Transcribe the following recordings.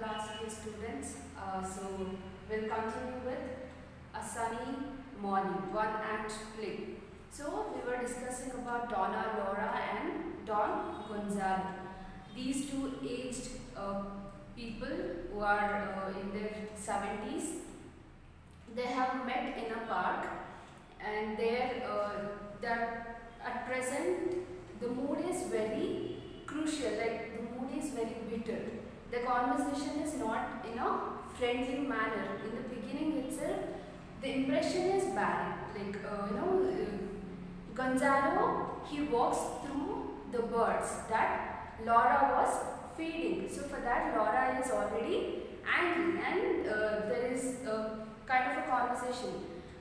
class, dear students. Uh, so we'll continue with a sunny morning, one act play. So we were discussing about Donna Laura and Don Gonzalo. These two aged uh, people who are uh, in their 70s, they have met in a park and there uh, that at present the mood is very crucial like the mood is very bitter the conversation is not in a friendly manner. In the beginning itself the impression is bad. Like uh, you know uh, gonzalo he walks through the birds that laura was feeding. So for that laura is already angry. And uh, there is a kind of a conversation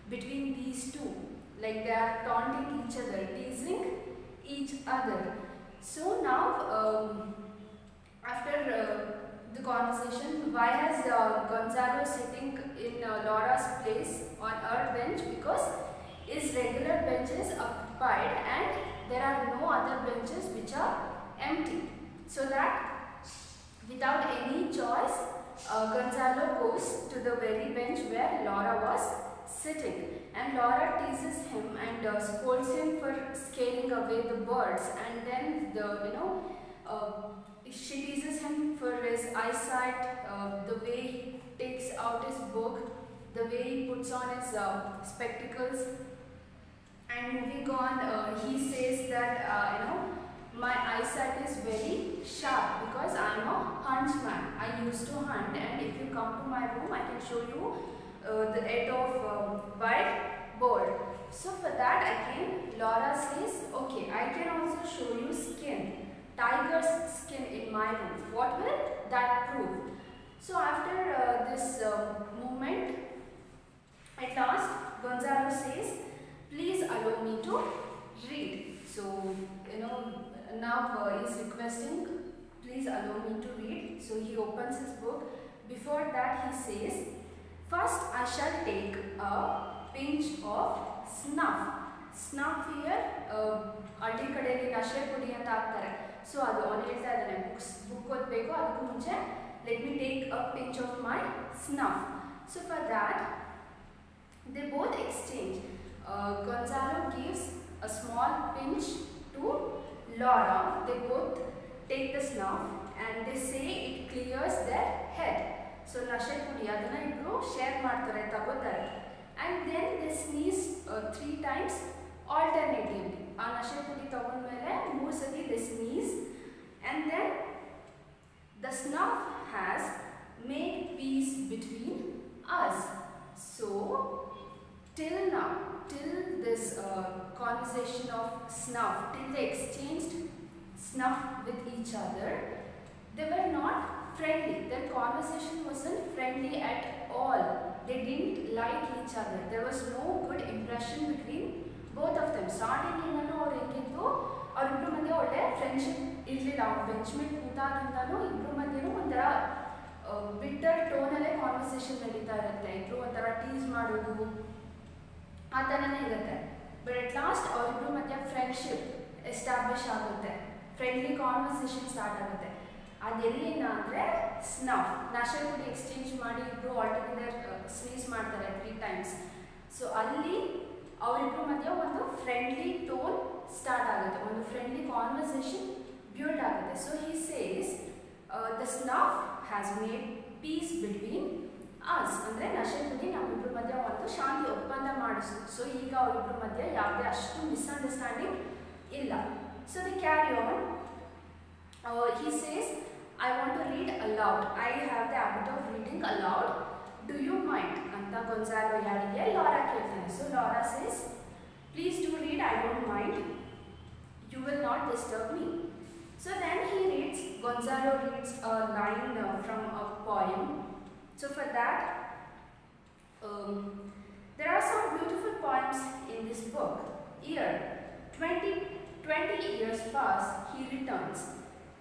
between these two. Like they are taunting each other teasing each other. So now um, after uh, the conversation. Why has uh, gonzalo sitting in uh, laura's place on her bench? Because his regular bench is occupied and there are no other benches which are empty. So that without any choice uh, gonzalo goes to the very bench where laura was sitting. And Laura teases him and uh, scolds him for scaring away the birds. And then the you know uh, she teases him for his eyesight uh, the way he takes out his book the way he puts on his uh, spectacles. And moving on uh, he says that uh, you know my eyesight is very sharp because I am a huntsman. I used to hunt and if you come to my room I can show you uh, the head of um, wild boar. So for that again Laura says okay I can also show you skin tiger's skin in my room. What will that prove? So after uh, this uh, movement at last Gonzalo says please allow me to read. So you know now uh, he's requesting please allow me to read. So he opens his book. Before that he says First, I shall take a pinch of snuff. Snuff year ಹಳ್ಳಿ ಕಡೆಯಲ್ಲಿ ನಶೆ ಪುಡಿ ಅಂತ ಹಾಕ್ತಾರೆ so ಅದು ಅವನು ಹೇಳ್ತಾ ಇದ್ದಾನೆ ಬುಕ್ಸ್ ಬುಕ್ ಓದಬೇಕು ಅದಕ್ಕೂ ಮುಂಚೆ let me take a pinch of my snuff so for that they both exchange Gonzalo gives a small pinch to Lara they both take the snuff and they say it clears there head so ನಶೆ ಪುಡಿ ಅದನ್ನ ಇಬ್ರು share ಮಾಡ್ತಾರೆ ತಗೋತಾರೆ and then they sneeze three times alternatively ಆ ನಶೆ ಪುಡಿ ತಗೊಂಡ್ಮೇಲೆ ಮೂರು ಸತಿ ದೆ sneeze and then the snuff has made peace between us so till now till this conversation of snuff till the exchanged snuff with each other they were not friendly. Their conversation wasn't friendly at all. They didn't like each other. There was no good impression between both of them. Starting ಇಂದನೂ ಅವ್ರು ಹೆಂಗಿತ್ತು ಅವ್ರಿಬ್ರು ಮಧ್ಯೆ ಒಳ್ಳೆ friendship ಇರಲಿಲ್ಲ. Bench ಮೇಲೆ ಕೂತಾಗಿಂದನೂ ಇಬ್ರ ಮಧ್ಯೆನೂ ಒಂಥರ ಬಿಟ್ಟರ್ ಟೋನಲ್ಲೇ conversation ನಡೀತಾ ಇರುತ್ತೆ. ಇಬ್ರು ಒಂಥರ ಟೀಸ್ ಮಾಡೋದು, ಆ ಥರನೇ ಇರುತ್ತೆ. ಬಟ್ ಅಟ್ ಲಾಸ್ಟ್ ಅವರಿಬ್ರು ಮಧ್ಯೆ ಫ್ರೆಂಡ್ಶಿಪ್ ಎಸ್ಟಾಬ್ಲಿಷ್ ಆಗುತ್ತೆ. ಫ್ರೆಂಡ್ಲಿ ಕಾನ್ವರ್ಸೇಷನ್ ಸ್ಟಾರ್ಟ್ ಆಗುತ್ತೆ. ಅದೆಲ್ಲಿಂದ ಅಂದರೆ ಸ್ನಫ್ ಫುಡ್ ಎಕ್ಸ್ಚೇಂಜ್ ಮಾಡಿ ಇಬ್ಬರು ಆಲ್ಟುಗೆದರ್ ಸ್ನೀಸ್ ಮಾಡ್ತಾರೆ ತ್ರೀ ಟೈಮ್ಸ್ ಸೊ ಅಲ್ಲಿ ಅವರಿಬ್ಬರ ಮಧ್ಯೆ ಒಂದು ಫ್ರೆಂಡ್ಲಿ ಟೋನ್ ಸ್ಟಾರ್ಟ್ ಆಗುತ್ತೆ. ಒಂದು ಫ್ರೆಂಡ್ಲಿ ಕಾನ್ವರ್ಸೇಷನ್ ಬ್ಯೂಲ್ಡ್ ಆಗುತ್ತೆ. So he says the snuff has made peace between us ಅಂದರೆ ನಶೆ ಬುದ್ಧಿ ನಮ್ಮಿಬ್ಬರ ಮಧ್ಯೆ ಒಂದು ಶಾಂತಿ ಒಪ್ಪಂದ ಮಾಡಿಸ್ತು. ಸೊ ಈಗ ಅವರಿಬ್ಬರ ಮಧ್ಯೆ ಯಾವುದೇ ಅಷ್ಟು ಮಿಸ್ಅಂಡರ್ಸ್ಟ್ಯಾಂಡಿಂಗ್ ಇಲ್ಲ. So the carry on he says I want to read aloud I have the habit of reading aloud do you you Samantha Gonzalo Yadier, Laura Kirtan. So Laura says, please do read, I don't mind. You will not disturb me. So then he reads, Gonzalo reads a line uh, from a poem. So for that, um, there are some beautiful poems in this book. Here, 20, 20 years pass, he returns.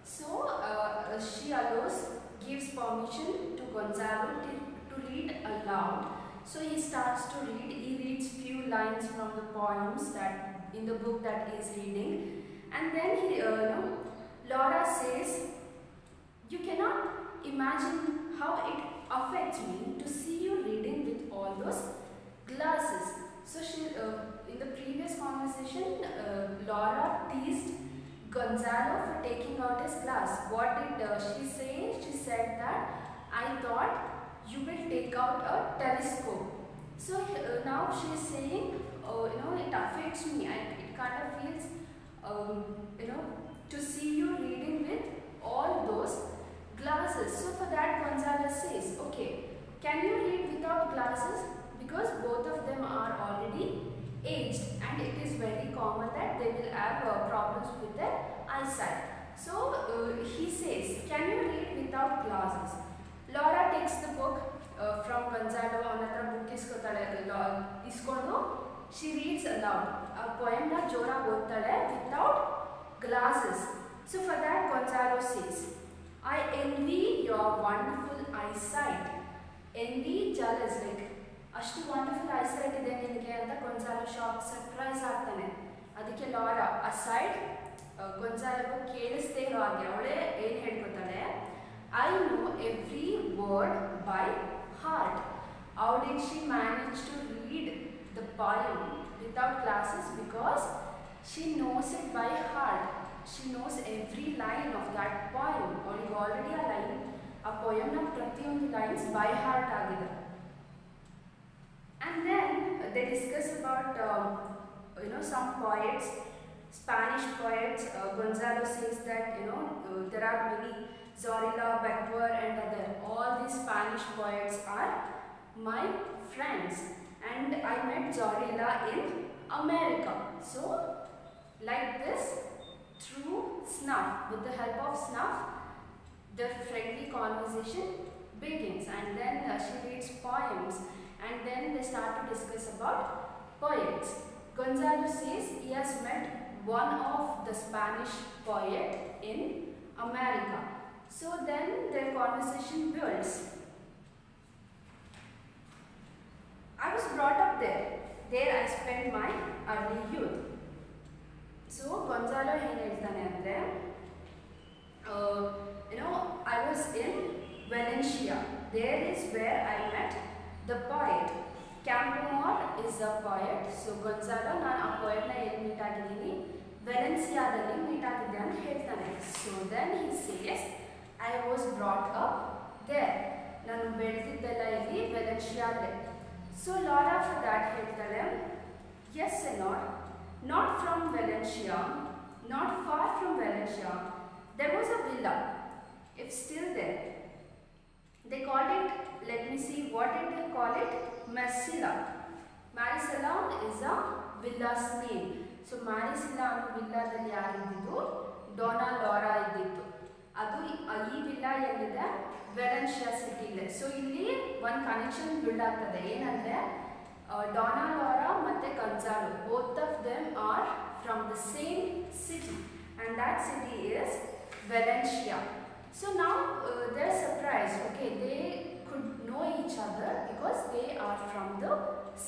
So uh, uh she allows, gives permission to Gonzalo to, to read aloud so he starts to read. He reads few lines from the poems that in the book that he is reading, and then he, uh, know, Laura says, "You cannot imagine how it affects me to see you reading with all those glasses. So she, uh, in the previous conversation, uh, Laura teased Gonzalo for taking out his glass. What did uh, she say? She said that I thought you will take out a telescope. So uh, now she is saying, uh, you know, it affects me and it kind of feels, um, you know, to see you reading with all those glasses. So for that Gonzalo says, okay, can you read without glasses? Because both of them are already aged and it is very common that they will have uh, problems with their eyesight. So uh, he says, can you read without glasses? Laura takes the book from Gonzalo ಅವನ ಹತ್ರ book ಇಸ್ಕೊತಾಳೆ ಇಸ್ಕೊಂಡು she reeds allowed ಆ ಪೊಯಮ್ನ ಜೋರಾಗಿ ಓದ್ತಾಳೆ without glasses so for that Gonzalo says I envy your wonderful eyesight envy is like ಅಷ್ಟು wonderful eyesight ಇದೆ ನಿನಗೆ ಅಂತ ಗೊಂಜಾಲೋ ಶಾಕ್ ಸರ್ಪ್ರೈಸ್ ಆಗ್ತಾನೆ. ಅದಕ್ಕೆ ಲಾರಾ ಆ ಸೈಡ್ ಗೊಂಜಾಲೋ ಕೇಳಿಸ್ದೇ ಇರೋ ಹಾಗೆ, ಅವಳೇ ಏನು ಹೇಳ್ಕೊತಾಳೆ I know every word by heart how did she manage to read the ಪಾಯಮ್ without classes because she knows it by heart she nose every line of that ಪಾಯಮ್ ಅವಳಿಗೆ already ಆ line ಆ ಪೊಯಮ್ನ ಪ್ರತಿಯೊಂದು lines by heart ಆಗಿದೆ And then uh, they discuss about, um, you know, some poets, Spanish poets. Uh, Gonzalo says that, you know, uh, there are many, Zorrilla, Bécquer and other. All these Spanish poets are my friends. And I met Zorrilla in America. So, like this, through snuff, with the help of snuff, the friendly conversation begins. And then uh, she reads poems and then they start to discuss about poets. Gonzalo says he has met one of the Spanish poet in America. So then their conversation builds. I was brought up there. There I spent my early youth. So Gonzalo Henezdane and there. Uh, you know, I was in Valencia. There is where I met the poet. Campoamor is a poet. So Gonzalo Nan a poet na el Valencia the Ling Mita Kidan Hezdane. So then he says, I was brought up there ನಾನು ಬೆಳೆದಿದ್ದೆಲ್ಲ ಇಲ್ಲಿ ವೆಲೆನ್ಷಿಯಾದೆ so Laura for that ಹೇಳ್ತಾಳೆ yes a not not from Valencia not far from Valencia there was a villa if still there they called it let me see what did they call it Maricela. Marisalon is a villa's name so Maricela ಅನ್ನೋ ವಿಲ್ಲಾದಲ್ಲಿ ಯಾರಿದ್ದಿದ್ದು Dona Lara ಇದ್ದಿತ್ತು ಅದು ಈ- ಈ villa ಎಲ್ಲಿದೆ Valencia ಸಿಟಿಲಿ so ಇಲ್ಲಿ ಒಂದು connection build ಆಗ್ತದೆ ಏನಂದ್ರೆ ಡಾನಾ ಲಾರಾ ಮತ್ತೆ ಕನ್ಸಾಲು both of them are from the same city and that city is Valencia so ನಾವು there surprise okay they could know each other because they are from the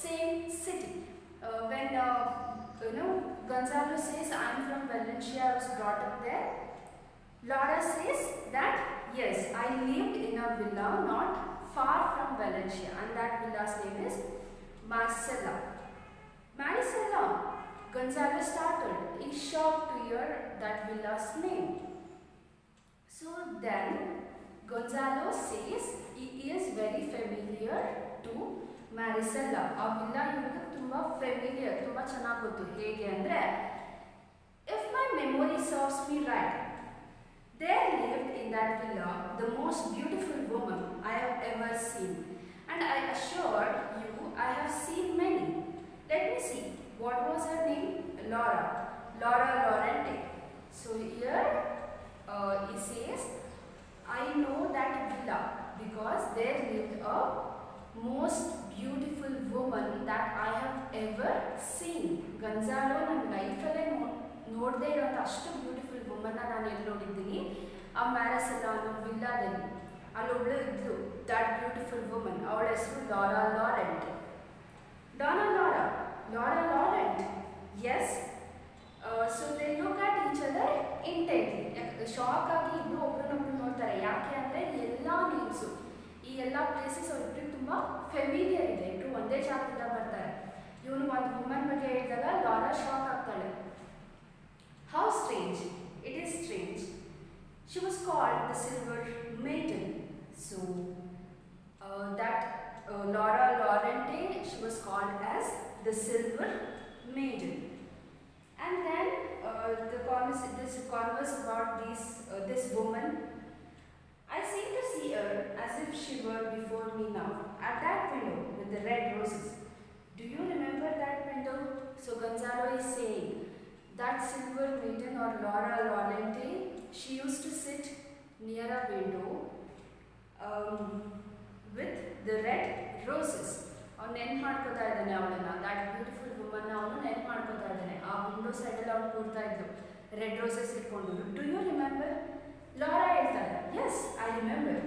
same city when you know Gonzalo says I'm from Valencia I was brought up there Laura says that yes I lived in a villa not far from Valencia and that villa's name is Marcella. Maricela, Gonzalo startled. He shocked to hear that villa's name. So then Gonzalo says he is very familiar to Maricela. ಆ villa ಇವನಿಗೆ ತುಂಬ familiar ತುಂಬ ಚೆನ್ನಾಗಿ ಗೊತ್ತು ಹೇಗೆ ಅಂದರೆ if my memory serves me right there lived in that villa the most beautiful woman I have ever seen. And I assure you I have seen many. Let me see, what was her name? Laura. Laura Laurenti. So here uh, it says, I know that villa because there lived a most beautiful woman that I have ever seen. Gonzalo and life ನೋಡದೇ ಇರೋಂಥ ಅಷ್ಟು beautiful ವುಮನ್ನ ನಾನು ಎಲ್ಲಿ ನೋಡಿದ್ದೀನಿ? ಆ ಮ್ಯಾರಸೆಲ್ಲ ಅನ್ನೋ ವಿಲ್ಲಾದಲ್ಲಿ ಅಲ್ಲೊಬ್ಳು ಇದ್ಲು that beautiful woman ಅವಳ ಹೆಸರು Laura Llorente Dona Laura Laura Llorente yes so they look at each other intently shock ಆಗಿ ಇಬ್ಬರು ಒಬ್ರನ್ನೊಬ್ರು ನೋಡ್ತಾರೆ. ಯಾಕೆ ಅಂದರೆ ಎಲ್ಲ ಎಲ್ಲ ಪ್ಲೇಸಸ್ ಅವ್ರಿಬ್ರಿಗೆ ತುಂಬ ಫೆಮಿಲಿಯರ್ ಇದೆ. ಇಬ್ಬರು ಒಂದೇ ಜಾಗದಿಂದ ಬರ್ತಾರೆ. ಇವನು ಒಂದು ವುಮನ್ ಬಗ್ಗೆ ಹೇಳಿದಾಗ ಲಾರಾ ಶಾಕ್ ಆಗ್ತಾಳೆ. How strange! It is strange. She was called the Silver Maiden. So, uh, that uh, Laura Laurente, she was called as the Silver Maiden. And then uh, the converse, this converse about this, uh, this woman. I seem to see her as if she were before me now, at that window with the red roses. Do you remember that window? So Gonzalo is saying, that silver maiden or Laura Lorente, she used to sit near a window um, with the red roses. ಅವ್ನು ನೆನ್ಪು ಮಾಡ್ಕೋತಾ ಇದ್ದಾನೆ ಅವಳನ್ನ that beautiful woman ಅವನು ನೆನ್ಪು ಮಾಡ್ಕೋತಾ ಇದ್ದಾನೆ ಆ ವಿಂಡೋ ಸೈಡಲ್ಲಿ ಅವಳು ಕೂರ್ತಾ ಇದ್ದು ರೆಡ್ ರೋಸಸ್ ಇಟ್ಕೊಂಡು ಡು ಯು ರಿಮೆಂಬರ್ ಲಾರಾ ಹೇಳ್ತಾಳೆ S I remember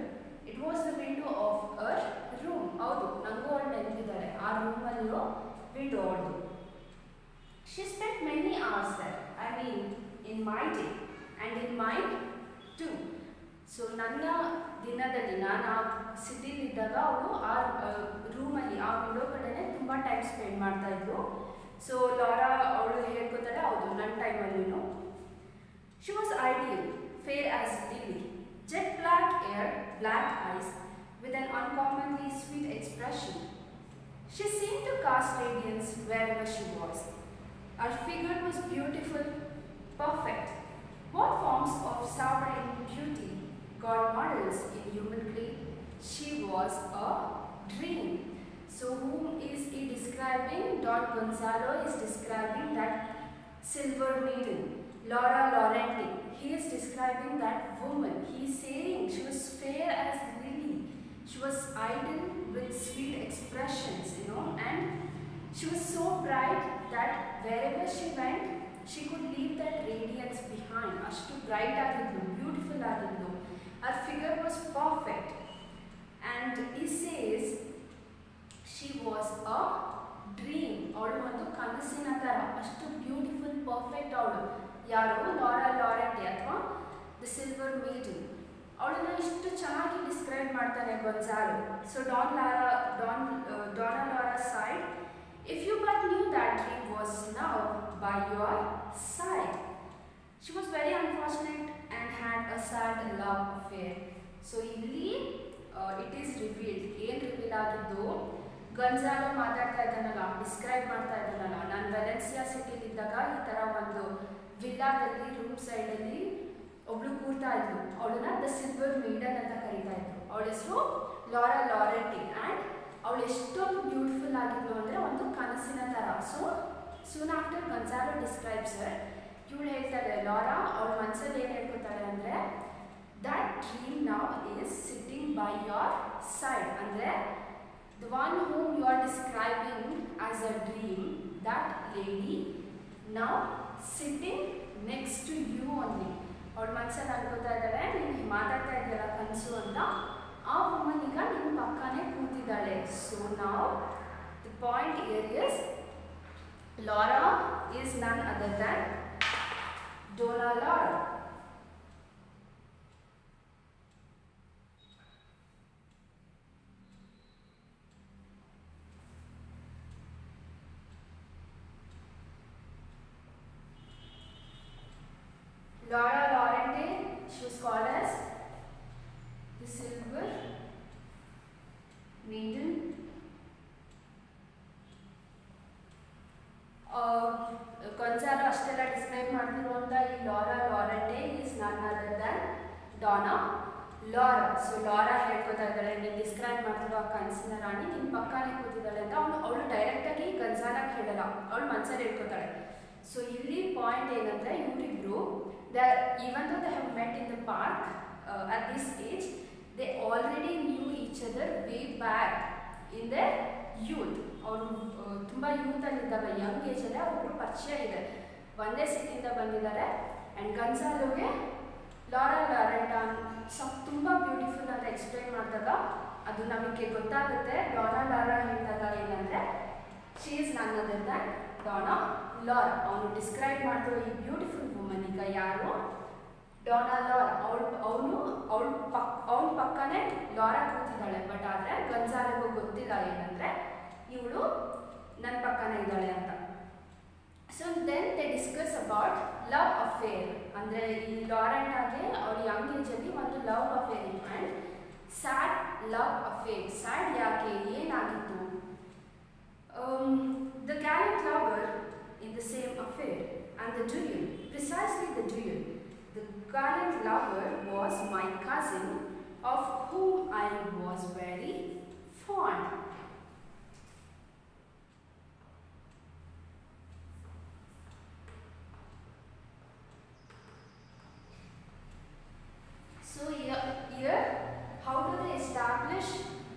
it was the window of R room ಹೌದು ನನಗೂ ಅವಳು ನೆನಪಿದ್ದಾಳೆ ಆ ರೂಮಲ್ಲಿರೋ ವಿಂಡೋ ಅವಳದು she spend many hours there I mean in my day and in mind to so ನನ್ನ ದಿನದಲ್ಲಿ ನಾನು ಆ ಸಿಟಿಲಿದ್ದಾಗ ಅವಳು ಆ ರೂಮಲ್ಲಿ ಆ ವಿಂಡೋ ಕಡೆನೇ ತುಂಬ ಟೈಮ್ ಸ್ಪೆಂಡ್ ಮಾಡ್ತಾ ಇದ್ರು ಸೊ ಲಾರಾ ಅವಳು ಹೇಳ್ಕೊತಾಳೆ ಹೌದು ನನ್ನ ಟೈಮಲ್ಲಿನೂ she was ideal fair as lily, jet black hair, black eyes, with an uncommonly sweet expression. She seemed to cast radiance wherever she was. Her figure was beautiful, perfect. What forms of sovereign beauty God models in human clay? She was a dream. So, whom is he describing? Don Gonzalo is describing that silver maiden, Laura Laurenti. He is describing that woman. He is saying she was fair as lily. She was idle with sweet expressions, you know, and she was so bright that wherever she went, she could leave that radiance behind. Ashtu bright ಆಗಿದ್ಲು beautiful ಆಗಿದ್ಲು Her figure was perfect. And he says she was a dream ಅವಳು ಒಂದು ಕನಸಿನ ಥರ ಅಷ್ಟು beautiful perfect ಅವಳು ಯಾರು Lara ಲಾರೆಂಟಿ ಅಥವಾ the silver maiden ಅವಳನ್ನ ಇಷ್ಟು ಚೆನ್ನಾಗಿ ಡಿಸ್ಕ್ರೈಬ್ ಮಾಡ್ತಾನೆ ಗೊಂಜಾಲು so Don Lara Don ಡಾನಾ Lara side if you but new that dream was now by your side she was very unfortunate and had a sad love affair so ಇಲ್ಲಿ it is revealed ಏನು reveal ಆಗಿದ್ದು ಗಂಜಾಲು ಮಾತಾಡ್ತಾ ಇದ್ದಾನಲ್ಲ describe ಮಾಡ್ತಾ ಇದ್ದಾನಲ್ಲ ನಾನು Valencia ಸಿಟಿಲಿದ್ದಾಗ ಈ ಥರ ಒಂದು ವಿಲ್ಲಾದಲ್ಲಿ ರೂಮ್ ಸೈಡಲ್ಲಿ ಒಬ್ಳು ಕೂರ್ತಾ ಇದ್ಲು ಅವಳನ್ನ ದ ಸಿಲ್ವರ್ ಮೇಡನ್ ಅಂತ ಕರೀತಾ ಇದ್ರು ಅವಳ ಹೆಸರು ಲಾರಾ ಲಾರೆಂಟಿ ಆ್ಯಂಡ್ ಅವಳು ಎಷ್ಟೊಂದು ಬ್ಯೂಟಿಫುಲ್ ಆಗಿದ್ಲು ಅಂದರೆ ಒಂದು ಕನಸಿನ ಥರ so soon after Gonzalo describes ಇವಳು ಹೇಳ್ತಾಳೆ ಲಾರಾ ಅವಳ ಮನಸ್ಸಲ್ಲಿ ಏನು ಹೇಳ್ಕೊತಾಳೆ ಅಂದರೆ that dream now is sitting by your side ಅಂದರೆ the one whom you are describing as a dream that lady now sitting next to you only. ಅವಳ ಮನಸ್ಸಲ್ಲಿ ಅನ್ಕೋತಾ ಇದ್ದಾಳೆ, ನೀನು ಮಾತಾಡ್ತಾ ಇದ್ದಾಳ ಕನಸು ಅಂತ ಆ woman the leg. So now the point here is Laura is none other than Dora Laura. Laura describe ಮಾಡ್ತಿರೋ ಆ ಕನಸಿನ ರಾಣಿ ನಿನ್ನ ಪಕ್ಕನೇ ಕೂತಿದ್ದಾಳೆ ಅಂತ ಅವಳು ಅವಳು ಡೈರೆಕ್ಟಾಗಿ ಗಂಜಾಲಾಗಿ ಹೇಳಲ್ಲ. ಅವಳು ಮನಸ್ಸಲ್ಲಿ ಹೇಳ್ಕೊತಾಳೆ ಸೊ ಇಲ್ಲಿ ಪಾಯಿಂಟ್ ಏನಂದರೆ ಇವರಿಬ್ರು, the even though they have met in the park at this age they already knew each other way back in the youth ಅವರು ತುಂಬ ಯೂತಲ್ಲಿದ್ದಾಗ ಯಂಗ್ ಏಜಲ್ಲೇ ಅವ್ರಿಗೆ ಪರಿಚಯ ಇದೆ. ಒಂದೇ ಸಿಟಿಯಿಂದ ಬಂದಿದ್ದಾರೆ. ಆ್ಯಂಡ್ ಗನ್ಸಾಲೋಗೆ ಲಾರಾ ಲಾರೆಂಟಾನ್ ಸಬ್ ತುಂಬ ಬ್ಯೂಟಿಫುಲ್ ಅಂತ ಎಕ್ಸ್ಪ್ಲೈನ್ ಮಾಡಿದಾಗ ಅದು ನಮಗೆ ಗೊತ್ತಾಗುತ್ತೆ ಡಾನಾ ಲಾರಾ ಹೇಳಿದಾಗ ಏನಂದರೆ ಶಿ ಈಸ್ ನನ್ ಡಾನಾ ಲಾರ್. ಅವನು ಡಿಸ್ಕ್ರೈಬ್ ಮಾಡಿದ್ರು ಈ ಬ್ಯೂಟಿಫುಲ್ ವುಮನ್ ಈಗ ಯಾರು? ಡಾನಾ ಲಾರ್. ಅವಳು ಅವನು ಅವಳ ಪಕ್ ಅವನ ಪಕ್ಕನೇ ಲಾರಾ ಕೂತಿದ್ದಾಳೆ. ಬಟ್ ಆದರೆ ಗನ್ಸಾಲಗೂ ಗೊತ್ತಿಲ್ಲ ಏನಂದರೆ, ಇವಳು ನನ್ನ ಪಕ್ಕನೇ ಇದ್ದಾಳೆ ಅಂತ. So then they discuss about love affair ಅಂದರೆ ಈ ಲಾರೆಂಟಾಗೆ ಅವಳು ಯಂಗ್ ಏಜಲ್ಲಿ ಒಂದು ಲವ್ ಅಫೇರ್ ಇತ್ತು. And sad love affair sad ಯಾಕೆ ಏನಾಗಿತ್ತು the gallant lover in the same affair and the duel precisely the duel the gallant lover was my cousin, of whom I was very fond. So here, here how do they establish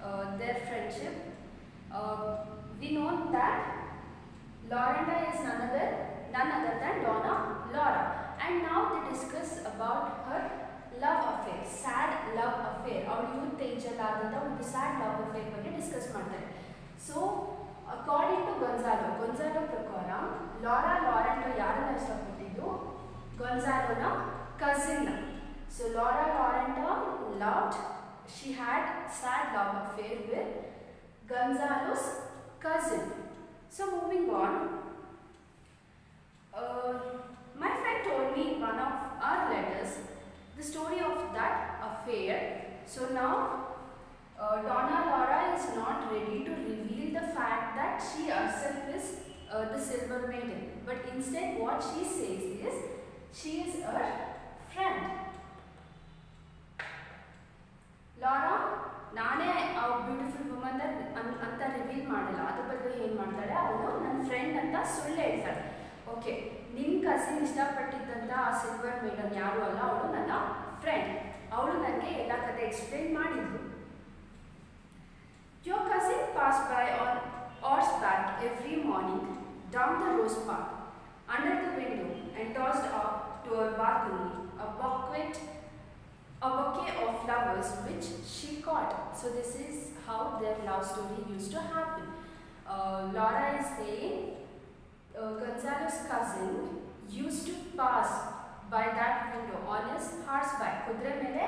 uh, their friendship? Uh, we know that Lorinda is none other, none other than Donna Laura. And now they discuss about her love affair, sad love affair. ಅವಳು youth ಏಜಲ್ಲಿ ಆದಂಥ ಒಂದು sad love affair ಬಗ್ಗೆ discuss ಮಾಡ್ತಾರೆ so according to Gonzalo Gonzalo ಪ್ರಕಾರ Laura Llorente ಯಾರನ್ನ ಇಷ್ಟಪಟ್ಟಿದ್ದು ಗೊಂಜಾಲೋನ cousin so Laura Laurento loved she had sad love affair with Gonzalo's cousin. So moving on, uh, my friend told me one of our letters the story of that affair. So now uh, Donna Laura is not ready to reveal the fact that she herself is uh, the silver maiden. But instead what she says is friend ಅಂತ ಸುಳ್ಳು ಹೇಳ್ತಾಳೆ okay ನಿಮ್ಮ cousin ಇಷ್ಟಪಟ್ಟಿದ್ದಂಥ ಆ silver maiden ಯಾರು ಅಲ್ಲ ಅವಳು ನನ್ನ friend ಅವಳು ನನಗೆ ಎಲ್ಲ ಕತೆ ಎಕ್ಸ್ಪ್ಲೈನ್ ಮಾಡಿದ್ಲು your cousin pass by on hours back every morning down the rose park under the window and tossed up to her balcony a bouquet a bouquet of flowers which she caught. So this is how their love story used to happen. Uh, Laura is saying uh, Gonzalo's cousin used to pass by that window. On his horseback. ಕುದುರೆ ಮೇಲೆ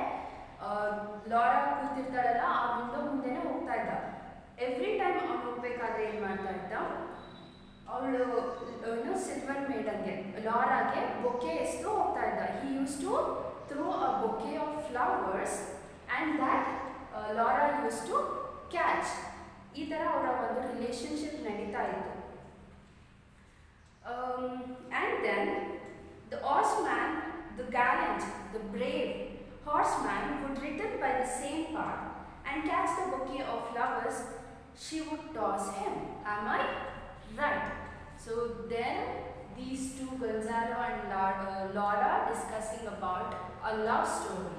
ಲಾರ ಕೂತಿರ್ತಾಳಲ್ಲ ಆ window ಮುಂದೆನೆ ಹೋಗ್ತಾ ಇದ್ದ. Every time ಅವ್ನು ಹೋಗ್ಬೇಕಾದ್ರೆ ಏನು ಮಾಡ್ತಾ ಇದ್ದ? ಅವಳು ಏನು ಸಿಲ್ವರ್ ಮೇಡನ್ಗೆ ಲಾರಾಗೆ ಬೊಕ್ಕೆ ಎಷ್ಟು ಹೋಗ್ತಾ ಇದ್ದ. He used to throw a bouquet of flowers and that Laura used to catch ಈ ಥರ ಅವರ ಒಂದು ರಿಲೇಶನ್ಶಿಪ್ ನಡೀತಾ ಇತ್ತು. Um, and then the horseman, the gallant, the brave horseman would return by the same path and catch the bouquet of flowers she would toss him. Am I right? So then these two, Gonzalo and Laura, uh, Laura discussing about a love story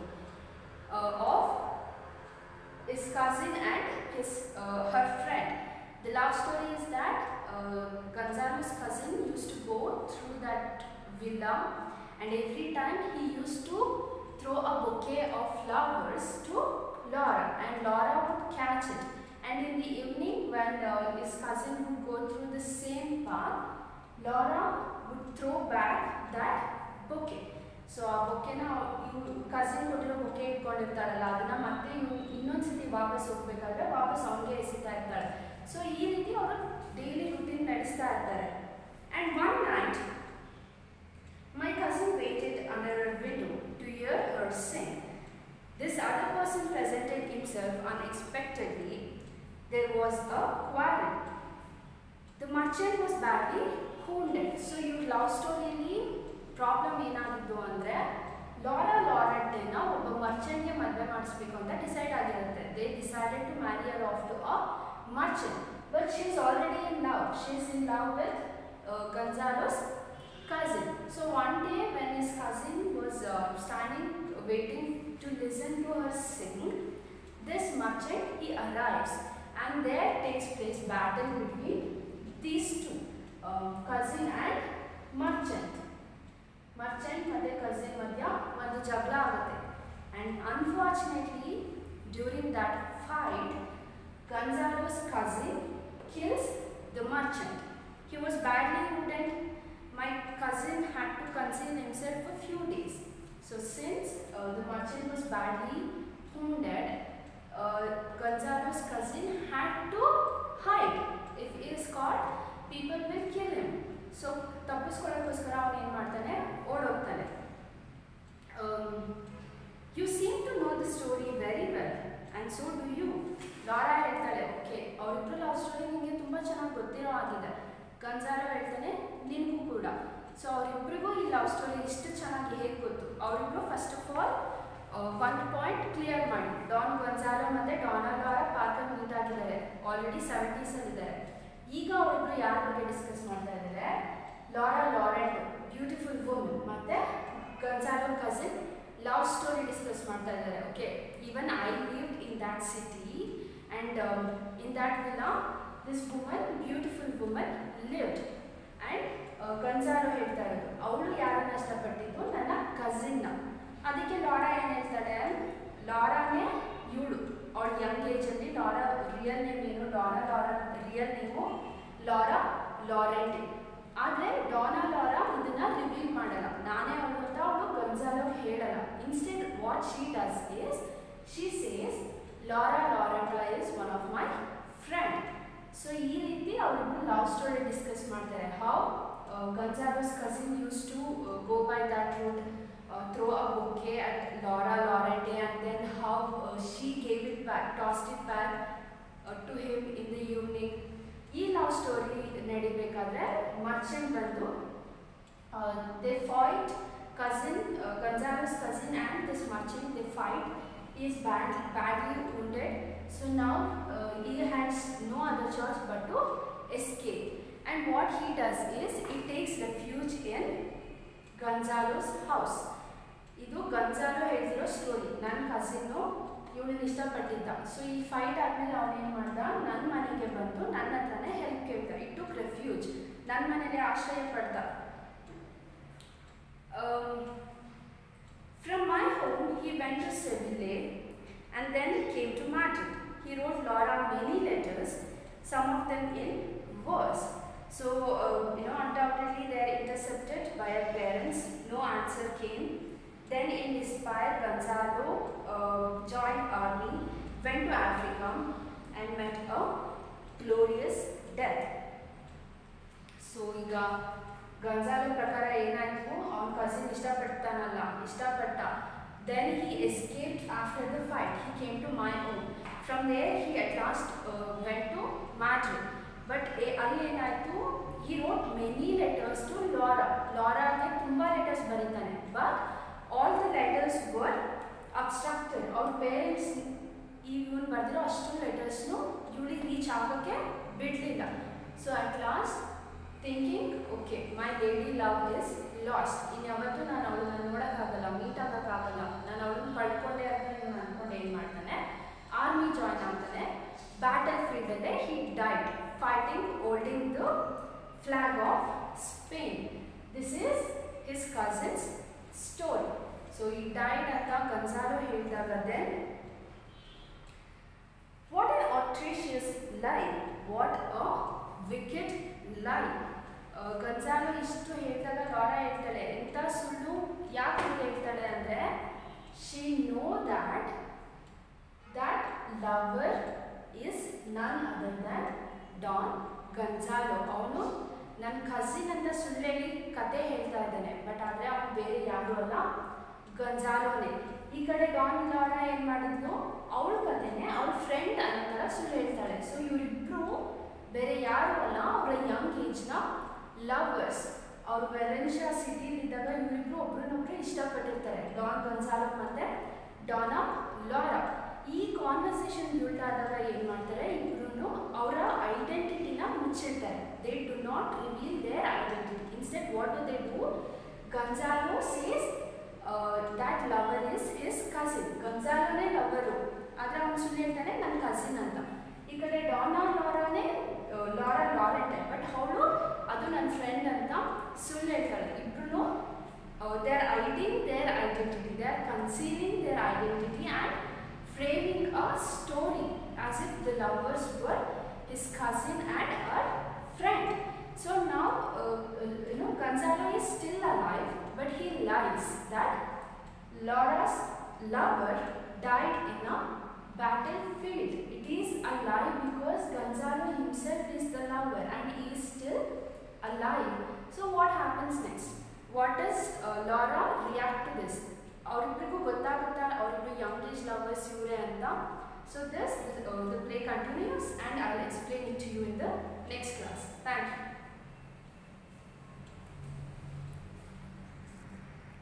uh, of his cousin and his uh, her friend. The love story is that uh, Gonzalo's cousin used to go through that villa and every time he used to throw a bouquet of flowers to Laura and Laura would catch it and in the evening when uh, his cousin would go through the same path Laura would throw back that bouquet so ಆ ಬೊಕ್ಕೆನ ಇವ್ರು cousin ಕೊಟ್ಟಿರೋ bouquet ಇಟ್ಕೊಂಡಿರ್ತಾಳಲ್ಲ ಅದನ್ನ ಮತ್ತೆ ಇವ್ರು ಇನ್ನೊಂದ್ಸತಿ ವಾಪಸ್ ಹೋಗ್ಬೇಕಾದ್ರೆ ವಾಪಸ್ ಅವನಿಗೆ ಎಸಿತಾ ಇರ್ತಾಳೆ ಸೊ ಈ ರೀತಿ ಅವರು ಡೈಲಿ ರುಟೀನ್ ನಡೆಸ್ತಾ ಇರ್ತಾರೆ and one night My cousin waited under a window to hear her sing. This other person presented himself unexpectedly. There was a quarrel. The merchant was badly wounded. So ಇವ್ರ love ಸ್ಟೋರಿಯಲ್ಲಿ problem ಏನಾಗಿದ್ದು ಅಂದರೆ Lara ಲಾರೆಂಟನ್ನ ಒಬ್ಬ ಮರ್ಚೆಂಟ್ಗೆ ಮದುವೆ ಮಾಡಿಸ್ಬೇಕು ಅಂತ decide ಆಗಿರುತ್ತೆ they decided to marry her off to a Merchant but she is already in love she is in love with ಗನ್ಸಾಲೋಸ್ cousin. So one day when his cousin was uh, standing waiting to listen to her sing, this merchant he arrives and there takes place battle between these two, uh, cousin and merchant. Merchant ಮತ್ತೆ cousin ಮಧ್ಯ ಒಂದು ಜಗಳ ಆಗುತ್ತೆ and unfortunately during that fight Gonzalo's cousin kills the merchant. He was badly wounded my cousin had to conceal himself for few days. So since badly wounded, uh, Gonzalo's cousin had to hide. If he is caught, people will kill him. So ತಪ್ಪಿಸ್ಕೊಳ್ಳೋಕ್ಕೋಸ್ಕರ ಅವನು ಏನು ಮಾಡ್ತಾನೆ ಓಡೋಗ್ತಾನೆ you seem to know the story very well and so do you Laura ಹೇಳ್ತಾಳೆ, okay ಅವರಿಬ್ರು love story ನಿಮಗೆ ತುಂಬ ಚೆನ್ನಾಗಿ ಗೊತ್ತಿರೋ ಆಗಿದೆ ಗಂಜಾರ ಹೇಳ್ತಾನೆ, ನಿನಗೂ ಕೂಡ. ಸೊ ಅವರಿಬ್ಬರಿಗೂ ಈ ಲವ್ ಸ್ಟೋರಿ ಇಷ್ಟು ಚೆನ್ನಾಗಿ ಹೇಗೆ ಗೊತ್ತು? ಅವರಿಬ್ರು first of all one point clear ಮಾಡಿ. ಡಾನ್ ಗಂಜಾರ ಮತ್ತು ಡಾನಾ ಲಾರಾ ಪಾರ್ಕಲ್ಲಿ ಮೀಟ್ ಆಗಿದ್ದಾರೆ. ಆಲ್ರೆಡಿ ಸೆವೆಂಟೀಸಲ್ಲಿದ್ದಾರೆ ಈಗ ಅವರಿಬ್ರು ಯಾರ ಬಗ್ಗೆ ಡಿಸ್ಕಸ್ ಮಾಡ್ತಾ ಇದ್ದಾರೆ? ಲಾರಾ ಲಾರೆಂಟ್ ಬ್ಯೂಟಿಫುಲ್ ವುಮನ್ ಮತ್ತು Gonzalo cousin love story discuss ಮಾಡ್ತಾ ಇದ್ದಾರೆ. Okay even I live in that city and in that villa this woman beautiful woman lived and Gonzalo ಹೇಳ್ತಾ ಇರೋದು ಅವಳು ಯಾರನ್ನ ಇಷ್ಟಪಟ್ಟಿದ್ದು ನನ್ನ ಕಸಿನ್ನ ಅದಕ್ಕೆ ಲಾರಾ ಏನು ಹೇಳ್ತಾಳೆ ಲಾರಾನೇ ಇವಳು ಅವಳು ಯಂಗ್ ಏಜಲ್ಲಿ ಲಾರಾ ರಿಯಲ್ ನೇಮ್ ಏನು Dana Laura real name Laura Laurenti ಆದರೆ ಡಾನಾ ಲಾರಾ ಇದನ್ನ ರಿವೀಲ್ ಮಾಡಲ್ಲ ನಾನೇ ಅವಳು ಅಂತ ಅವಳು ಗಂಜಾಲೋ ಹೇಳಲ್ಲ instead what she does is she says Laura Laurenta is one of my friend so ಈ ರೀತಿ ಅವರಿಬ್ರು ಲವ್ ಸ್ಟೋರಿ ಡಿಸ್ಕಸ್ ಮಾಡ್ತಾರೆ how Gonzalo's cousin used to go by that route uh, throw a bouquet at Laura Lorente and then how uh, she gave it back, tossed it back uh, to him in the evening. ಈ love story ನಡಿಬೇಕಾದ್ರೆ Merchant ಬಂದು they fight cousin Gonzalo's cousin and this merchant they fight is bad badly wounded. So now uh, he has no other choice but to escape. And what he does is he takes refuge in Gonzalo's house ಇದು Gonzalo ಹೇಳ್ತಿರೋ story ನನ್ನ ಕಸಿನ್ನು ಇವಳನ್ನ ಇಷ್ಟಪಟ್ಟಿದ್ದ. So ಈ fight ಆದಮೇಲೆ ಅವನೇನು ಮಾಡ್ದ? ನನ್ನ ಮನೆಗೆ ಬಂದು ನನ್ನ ಹತ್ರನೇ ಹೆಲ್ಪ್ ಕೇಳ್ದ. ಇಟ್ಟು ರೆಫ್ಯೂಜ್ ನನ್ನ ಮನೇಲಿ ಆಶ್ರಯ ಪಡ್ದ. From my home, he went to Seville and then came to Madrid. He wrote Laura many letters, some of them in verse. So, uh, you know, undoubtedly they are intercepted by her parents. No answer came. Then in despair, Gonzalo uh, joined army, went to Africa and met a glorious death. So, ಗಂಜಾಲೋ ಪ್ರಕಾರ ಏನಾಯಿತು ಅವನ cousin ಇಷ್ಟಪಡ್ತಾನಲ್ಲ ಇಷ್ಟಪಟ್ಟ then he escape after the fight he came to my own from there he at last went to Madrid but ಅಲ್ಲಿ ಏನಾಯಿತು ಈ wrote many letters to Laura ಲಾರಾಗೆ ತುಂಬ letters ಬರೀತಾನೆ but all the letters were abstracted ಅವ್ರ parents ಈ ಇವನು ಬರೆದಿರೋ ಅಷ್ಟು ಲೆಟರ್ಸ್ನು ಇವಳಿಗೆ ರೀಚ್ ಆಗೋಕ್ಕೆ ಬಿಡಲಿಲ್ಲ so at last thinking okay my lady love is last ಇನ್ಯಾವತ್ತೂ ನಾನು ಅವಳನ್ನ ನೋಡೋಕ್ಕಾಗಲ್ಲ ಮೀಟ್ ಆಗೋಕ್ಕಾಗಲ್ಲ ನಾನು ಅವಳನ್ನ ಕಳ್ಕೊಂಡೆ ಅಂತ ಇವನು ಅಂದ್ಕೊಂಡು ಏನು ಮಾಡ್ತಾನೆ ಆರ್ಮಿ ಜಾಯ್ನ್ ಆಗ್ತಾನೆ battle ಫೀಲ್ಡಲ್ಲೇ he died fighting holding the flag of Spain. This is his cousin's story. So he died at the Gonzalo ಹೇಳಿದಾಗ then what an audacious lie what a wicked lie Gonzalo ಇಷ್ಟು ಹೇಳಿದಾಗ Laura ಹೇಳ್ತಾಳೆ, ಎಂಥ ಸುಳ್ಳು? ಯಾಕೆ ಹೇಳ್ತಾಳೆ ಅಂದರೆ she know that that lover is none other than Don Gonzalo ಅವನು ನನ್ನ ಕಸಿನ್ ಅಂತ ಸುಳ್ಳು ಹೇಳಿ ಕತೆ ಹೇಳ್ತಾ ಇದ್ದಾನೆ ಬಟ್ ಆದರೆ ಅವನು ಬೇರೆ ಯಾರು ಅಲ್ಲ, ಗಂಜಾಲೋನೇ. ಈ ಕಡೆ ಡಾನ್ ಲಾರ ಏನು ಮಾಡಿದ್ನು ಅವಳ ಕತೆನೆ, ಅವಳ ಫ್ರೆಂಡ್ ಅನ್ನೋ ಥರ ಸುಳ್ಳು ಹೇಳ್ತಾಳೆ. ಸೊ ಇವರಿಬ್ಬರು ಬೇರೆ ಯಾರು ಅಲ್ಲ, ಅವರ ಯಂಗ್ ಏಜ್ನ ಲವರ್ಸ್ ಅವ್ರು ವೆಲೆನ್ಶಿಯಾ ಸಿಟಿಲಿದ್ದಾಗ ಇವರಿಬ್ರು ಒಬ್ರನ್ನೊಬ್ರು ಇಷ್ಟಪಟ್ಟಿರ್ತಾರೆ. ಡಾನ್ ಗನ್ಸಾಲೋ ಮತ್ತೆ ಡಾನಾ ಲಾರಾ ಈ ಕಾನ್ವರ್ಸೇಷನ್ ಬಿಲ್ಡ್ ಆದಾಗ ಏನು ಮಾಡ್ತಾರೆ? ಇಬ್ಬರೂ ಅವರ ಐಡೆಂಟಿಟಿನ ಮುಚ್ಚಿರ್ತಾರೆ. They do not reveal their identity instead what do they do Gonzalo says that lover is is cousin ಗಂಜಾಲೋನೇ lover ಆದರೆ ಅವನು ಸುಳ್ಳು ಹೇಳ್ತಾನೆ, ನನ್ನ ಕಸಿನ್ ಅಂತ. ಈ ಕಡೆ ಡಾನಾ ಲಾರಾನೇ ಲಾರಾ ಲಾರೆಂಟೆ ಬಟ್ ಅವಳು ಅದು ನನ್ನ ಫ್ರೆಂಡ್ ಅಂತ ಸುಳ್ಳು ಹೇಳ್ತಾಳೆ ಇಬ್ರು they are hiding their identity they are concealing their identity and framing a story as if the lovers were his cousin and her friend. So now, uh, you know, Gonzalo is still alive, but he lies that Laura's lover died in a battlefield. It is a lie because Gonzalo himself is the lover and he is still alive. So what happens next? What does uh, Laura react to this? ಅವರಿಬ್ಬರಿಗೂ ಗೊತ್ತಾಗುತ್ತಾ ಅವರಿಬ್ಬರು Young age lovers ಇವರೇ ಅಂತ so this the play continues and I will explain it to you in the next class thank you